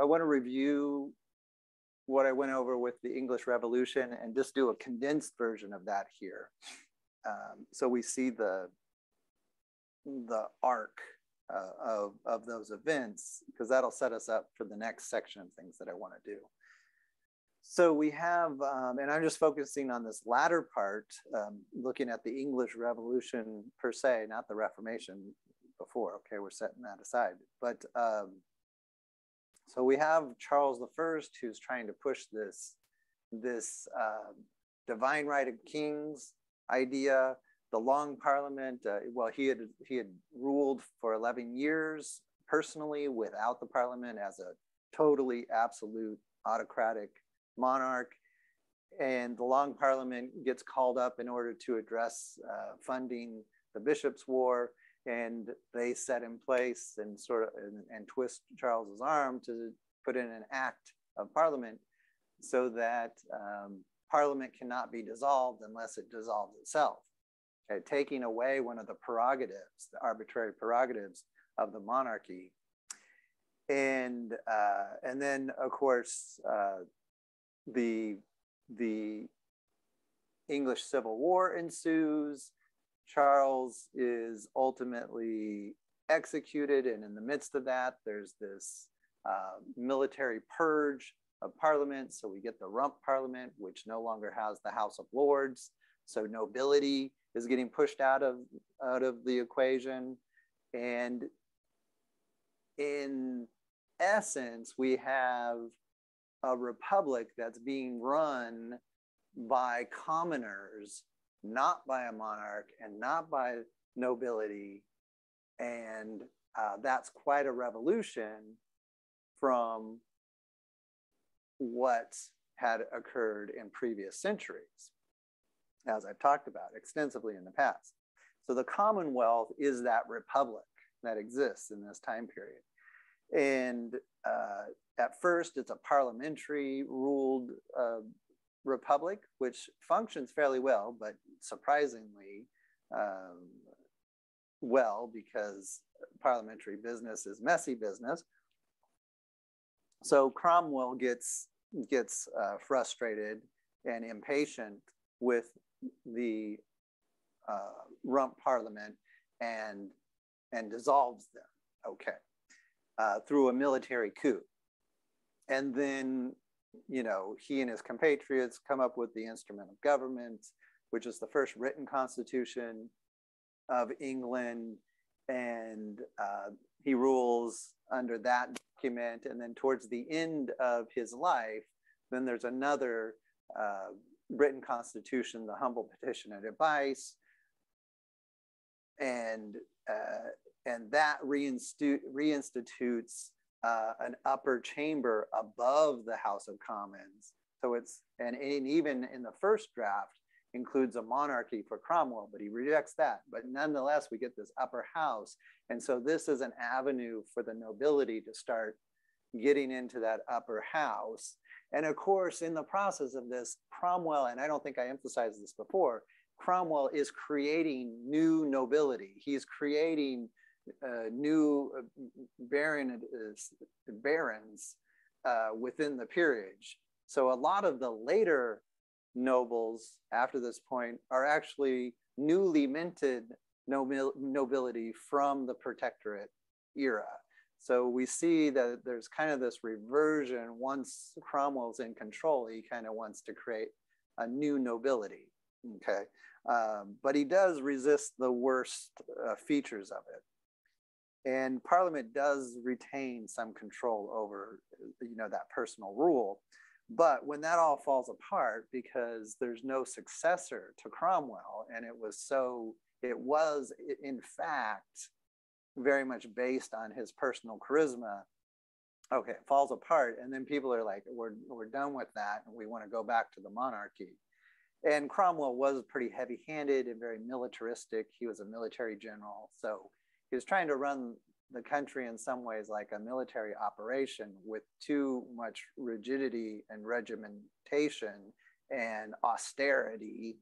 I want to review what I went over with the English Revolution and just do a condensed version of that here. Um, so we see the the arc uh, of, of those events because that'll set us up for the next section of things that I want to do. So we have, um, and I'm just focusing on this latter part, um, looking at the English Revolution per se, not the Reformation before. Okay, we're setting that aside. But um, so we have Charles I, who's trying to push this this uh, divine right of kings idea. The Long Parliament. Uh, well, he had he had ruled for 11 years personally without the Parliament as a totally absolute autocratic monarch. And the Long Parliament gets called up in order to address uh, funding the Bishops' War and they set in place and sort of and, and twist Charles's arm to put in an act of parliament so that um, parliament cannot be dissolved unless it dissolves itself. Okay, taking away one of the prerogatives, the arbitrary prerogatives of the monarchy. And, uh, and then, of course, uh, the, the English Civil War ensues. Charles is ultimately executed, and in the midst of that, there's this uh, military purge of parliament. So we get the rump parliament, which no longer has the House of Lords. So nobility is getting pushed out of, out of the equation. And in essence, we have a republic that's being run by commoners not by a monarch and not by nobility. And uh, that's quite a revolution from what had occurred in previous centuries, as I've talked about extensively in the past. So the Commonwealth is that republic that exists in this time period. And uh, at first, it's a parliamentary ruled uh, republic, which functions fairly well, but surprisingly um, well because parliamentary business is messy business. So Cromwell gets gets uh, frustrated and impatient with the uh, rump parliament and and dissolves them. Okay, uh, through a military coup, and then you know, he and his compatriots come up with the instrument of government, which is the first written constitution of England. And uh, he rules under that document. And then towards the end of his life, then there's another uh, written constitution, the humble petition and advice. And, uh, and that reinstitutes uh, an upper chamber above the House of Commons. So it's, and, and even in the first draft, includes a monarchy for Cromwell, but he rejects that. But nonetheless, we get this upper house. And so this is an avenue for the nobility to start getting into that upper house. And of course, in the process of this, Cromwell, and I don't think I emphasized this before, Cromwell is creating new nobility. He's creating uh, new baron, barons uh, within the peerage. So a lot of the later nobles after this point are actually newly minted nobil nobility from the protectorate era. So we see that there's kind of this reversion once Cromwell's in control, he kind of wants to create a new nobility. Okay. Um, but he does resist the worst uh, features of it and parliament does retain some control over you know that personal rule. But when that all falls apart because there's no successor to cromwell and it was so it was in fact very much based on his personal charisma okay it falls apart. And then people are like we're, we're done with that. And we want to go back to the monarchy. And cromwell was pretty heavy handed and very militaristic. He was a military general. So he was trying to run the country in some ways like a military operation with too much rigidity and regimentation and austerity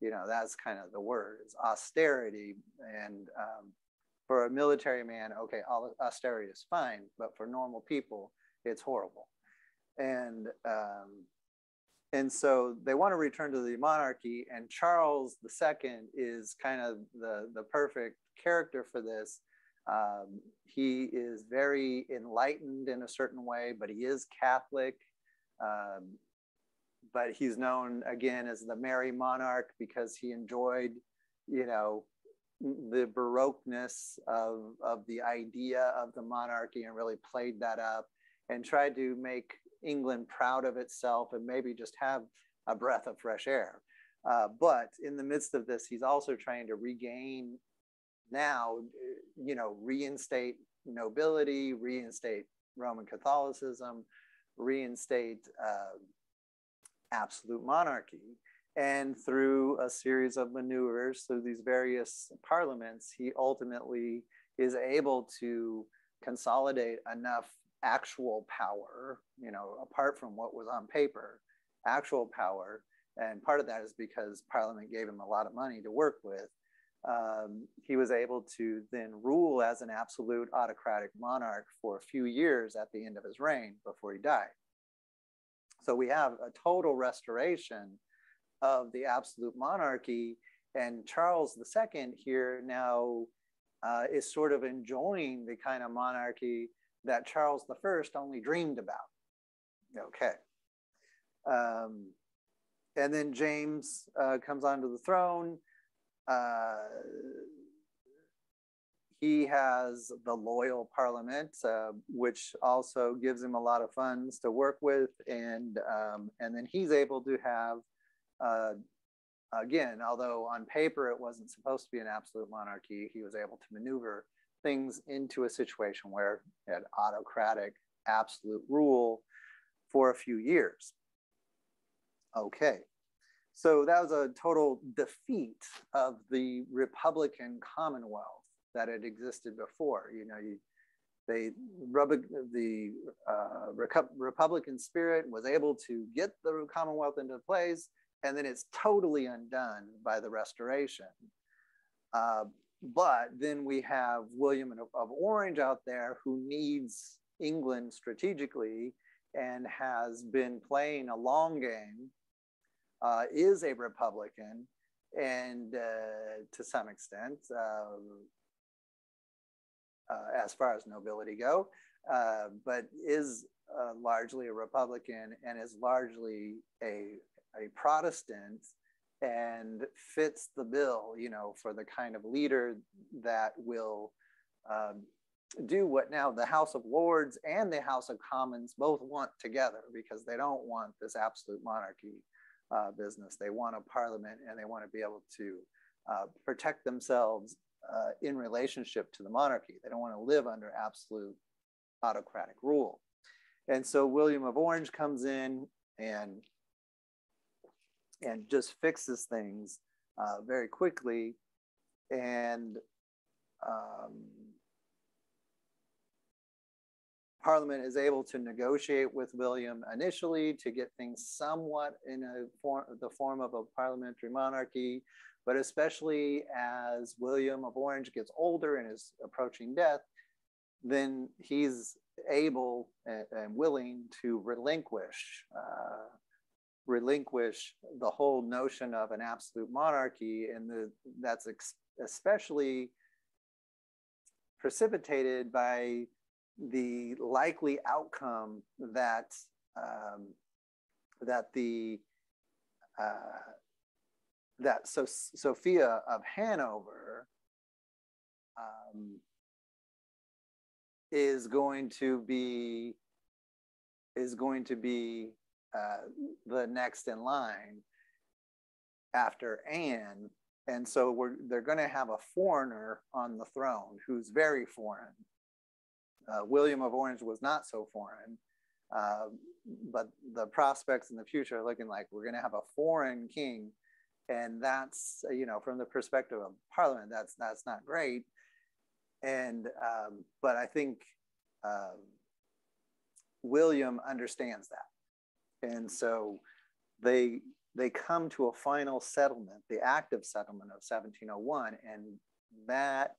you know that's kind of the word is austerity and um, for a military man okay austerity is fine but for normal people it's horrible. And um, and so they want to return to the monarchy, and Charles II is kind of the, the perfect character for this. Um, he is very enlightened in a certain way, but he is Catholic. Um, but he's known again as the merry monarch because he enjoyed, you know, the baroqueness of, of the idea of the monarchy and really played that up and tried to make England proud of itself and maybe just have a breath of fresh air. Uh, but in the midst of this, he's also trying to regain now, you know, reinstate nobility, reinstate Roman Catholicism, reinstate uh, absolute monarchy. And through a series of maneuvers through these various parliaments, he ultimately is able to consolidate enough actual power, you know, apart from what was on paper, actual power. And part of that is because Parliament gave him a lot of money to work with. Um, he was able to then rule as an absolute autocratic monarch for a few years at the end of his reign before he died. So we have a total restoration of the absolute monarchy. And Charles II here now uh, is sort of enjoying the kind of monarchy that Charles I only dreamed about. Okay. Um, and then James uh, comes onto the throne. Uh, he has the loyal parliament, uh, which also gives him a lot of funds to work with, and um, and then he's able to have, uh, again, although on paper it wasn't supposed to be an absolute monarchy, he was able to maneuver things into a situation where he had autocratic absolute rule for a few years. Okay, so that was a total defeat of the Republican Commonwealth that had existed before. You know, you, they the uh, Republican spirit was able to get the Commonwealth into place, and then it's totally undone by the Restoration. Uh, but then we have William of Orange out there who needs England strategically and has been playing a long game, uh, is a Republican, and uh, to some extent, um, uh, as far as nobility go, uh, but is largely a Republican and is largely a, a Protestant and fits the bill, you know, for the kind of leader that will um, do what now the House of Lords and the House of Commons both want together because they don't want this absolute monarchy uh, business. They want a parliament and they want to be able to uh, protect themselves uh, in relationship to the monarchy. They don't want to live under absolute autocratic rule. And so William of Orange comes in and and just fixes things uh, very quickly. And um, Parliament is able to negotiate with William initially to get things somewhat in a form, the form of a parliamentary monarchy, but especially as William of Orange gets older and is approaching death, then he's able and, willing to relinquish uh, relinquish the whole notion of an absolute monarchy and the, that's especially precipitated by the likely outcome that um, that the uh, that so Sophia of Hanover um, is going to be is going to be uh, the next in line after Anne. And so we're, they're going to have a foreigner on the throne who's very foreign. Uh, William of Orange was not so foreign, uh, but the prospects in the future are looking like we're going to have a foreign king, and that's you know from the perspective of Parliament, that's that's not great. And um, but I think uh, William understands that, and so they they come to a final settlement, the Act of Settlement of 1701, and that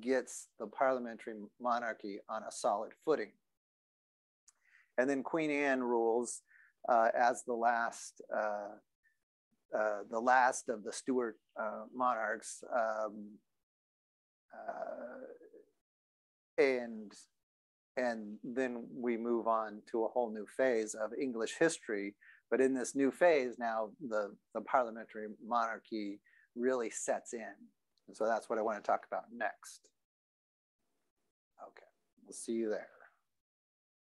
gets the parliamentary monarchy on a solid footing. And then Queen Anne rules uh, as the last uh, uh, the last of the Stuart uh, monarchs. Um, uh, and and then we move on to a whole new phase of English history. But in this new phase, now the, the parliamentary monarchy really sets in. And so that's what I want to talk about next. Okay, we'll see you there.